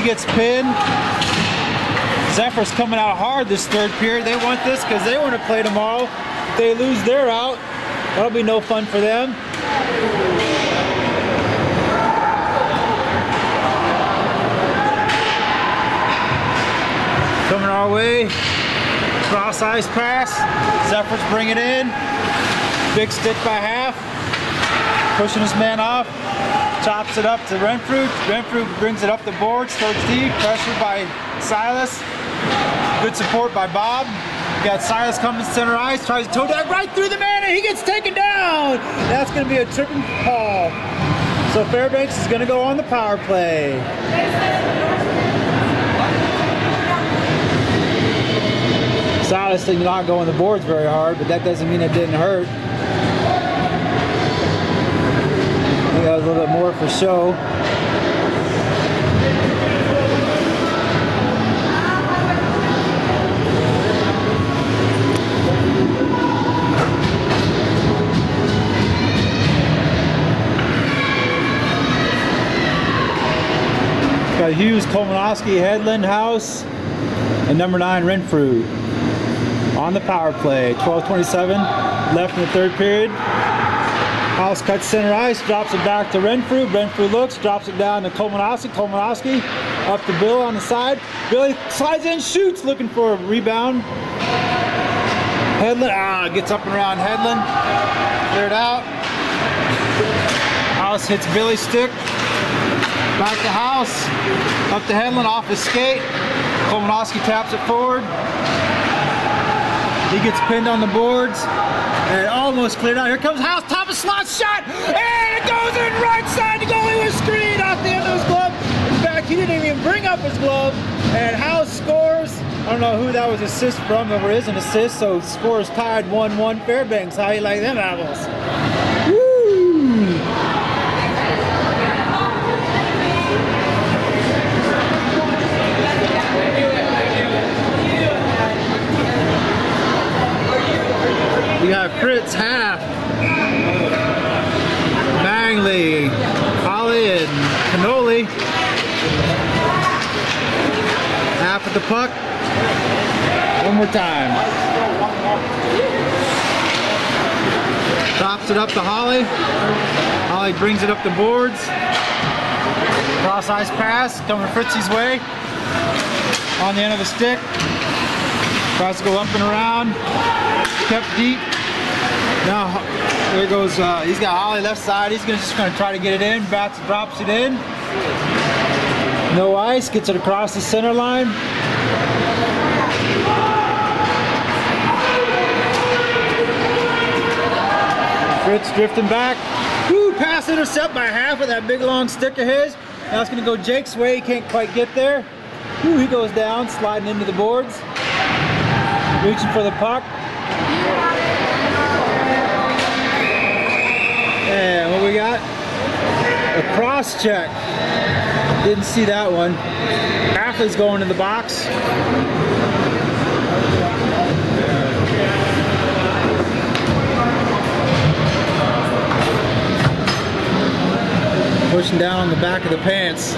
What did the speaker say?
He gets pinned. Zephyr's coming out hard this third period. They want this because they want to play tomorrow. If they lose, they're out. That'll be no fun for them. Coming our way. Cross ice pass. Zephyr's bring it in. Big stick by half. Pushing his man off. Chops it up to Renfrew. Renfrew brings it up the boards towards deep. Pressure by Silas. Good support by Bob. We got Silas coming center ice. Tries to toe drag right through the man and he gets taken down. That's going to be a tripping call. So Fairbanks is going to go on the power play. Silas did not go on the boards very hard, but that doesn't mean it didn't hurt. That was a little bit more for show. Got Hughes, Kolmanowski, Headland, House, and number nine, Renfrew. On the power play, 12:27 left in the third period. House cuts center ice, drops it back to Renfrew. Renfrew looks, drops it down to Kolmanowski. Kolmanowski up to Bill on the side. Billy slides in, shoots, looking for a rebound. Headland, ah, gets up and around Headland. Cleared out. House hits Billy's stick. Back to House. Up to Headland off his skate. Kolmanowski taps it forward. He gets pinned on the boards. And almost cleared out. Here comes House. Top of slot shot. And it goes in right side. The goalie was screened off the end of his glove. In fact, he didn't even bring up his glove. And House scores. I don't know who that was assist from. There is an assist. So scores tied 1-1 Fairbanks. How you like them apples? Got Fritz half. Bangley, Holly, and Cannoli. Half of the puck. One more time. Tops it up to Holly. Holly brings it up the boards. Cross ice pass coming Fritzy's way. On the end of the stick. Tries to go up and around. Kept deep. Now there goes. Uh, he's got Holly left side. He's gonna just gonna try to get it in. Bats drops it in. No ice. Gets it across the center line. Fritz drifting back. Woo, pass intercept by half of that big long stick of his. Now it's gonna go Jake's way. He can't quite get there. Woo, he goes down, sliding into the boards. Reaching for the puck. And what we got? A cross check. Didn't see that one. Half is going in the box. Pushing down on the back of the pants.